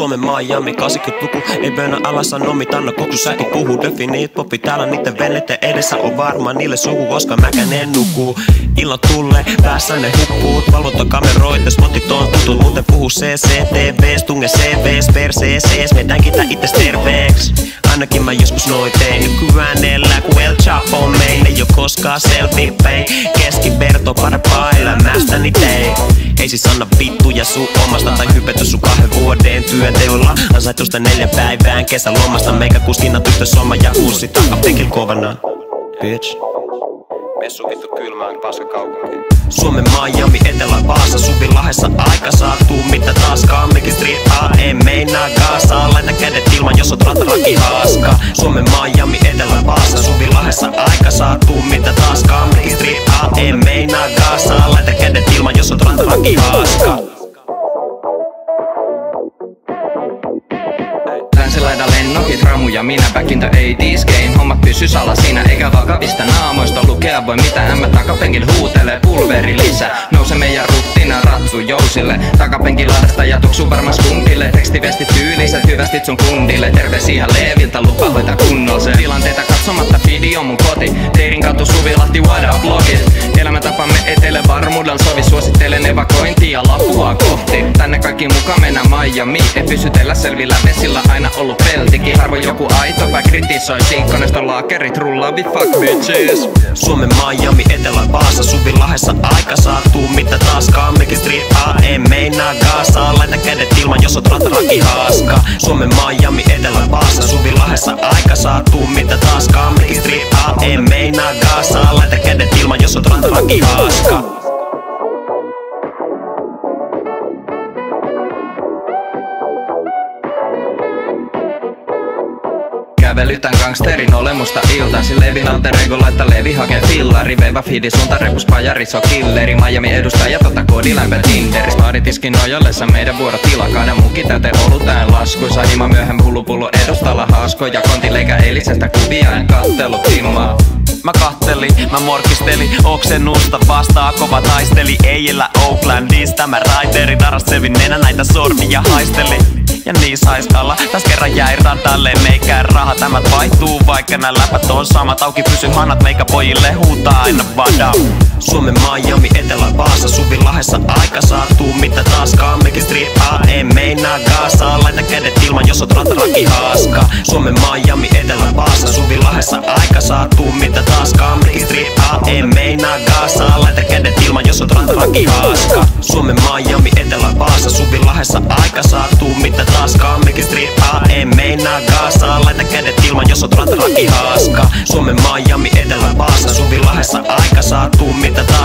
Suomen Miami, 80-luku Ei pöönä alas sano mit anna koksu säkin puhuu Definiit poppi täällä niitten velleiden edessä On varmaan niille suku, koska mäkään en nuku. Illan tulle, päässä ne hukkuu. Valvontakameroitte, spotit on CCTVs, tunge CVs, per CCs Me tänkitä itse terveeks Ainakin mä joskus noin tein. Nykyään elää ku El Chapo meille Ei oo koskaan selfie pay Keskiverto parempaa elämästäni tein Ei siis anna vittuja sun omasta Tai hypety sun kahden vuoden työnteolla. Ansaitusta neljä päivään kesälomasta. Meikä kuskina tyttö soma ja kuussi takapenkil kovana. Bitch. Messu vittu kylmään paskakaupunki Suomen Miami, Etelä Vaasa, haaska Länsilaida lennokit, ramu ja minä back in the 80s game. Hommat pysy siinä eikä vakavista naamoista lukea. Voi mitä ämmä takapenkil huutelee pulveri lisää Nouse meidän ruttina ratsu jousille. Takapenkin laidasta ja tuksu varmas kumpille. Tekstiviesti tyyliset hyvästit sun kundille. Terveisiä Leeviltä lupa hoita kunnolla Tilanteita katsomatta video mun koti lapua kohti. Tänne kaikki mukaan mennä Miami. Ei pysytellä selvillä vesillä aina ollut peltikin. Harvoin joku aito vai kritisoi. Sinkkonesto laakerit rullaavi fuck bitches. Suomen Miami, Etelä Vaasa, Suvin lahessa aika saatu Mitä taas Kammikin Street A, ei meinaa Gaasaa Laita kädet ilman, jos oot rataraki haaska. Suomen Miami, Etelä Vaasa, Suvin lahessa aika saatu Mitä taas Kammikin Street A, ei meinaa Gaasaa Laita kädet ilman, jos oot rataraki haaska Kävelytän gangsterin olemusta iltaisin Levin alter ego laittaa Levi hakee fillari. Veiva feedi suunta repus pajari so killeri. Miami edustaja tota koodilämpö Tinderis Baaritiskin nojallessa meidän vuoro tila Kaada muki täten olutään laskuissa. Hima myöhemmin hullupullo edustalla. Haaskoja Kontileikä eilisestä kuvia en kattellut timmaa Mä kahtelin, mä morkistelin Oksennusta vastaa kova taisteli. Ei elä Oaklandista Mä raiteri tarastelin nenä näitä sormia haisteli ja niin saiskalla Täs kerran jäi radalle, meikä raha Tämä vaihtuu vaikka nää läpät on samat. Auki pysy hanat, meikä pojille huutaa aina vada. Suomen Miami, Etelä Vaasa, Suvin lahessa aika saatu Mitä taas Kammikin Street A, ei meinaa Gaasaa Laita kädet ilman, jos oot rataraki haaska. Suomen Miami, Etelä Vaasa, Suvin lahessa aika saatu Mitä taas Kammikin Street A, ei meinaa Gaasaa Laita kädet ilman, jos oot rataraki haaska. Suomen Miami, Etelä Vaasa, Suvin lahessa aika saatu Mitä taas Kammikin Street A, ei meinaa Gaasaa Laita kädet ilman, jos oot rataraki haaska Suomen Miami, Etelä Vaasa, Suvin lahessa aika saatu Mitä taas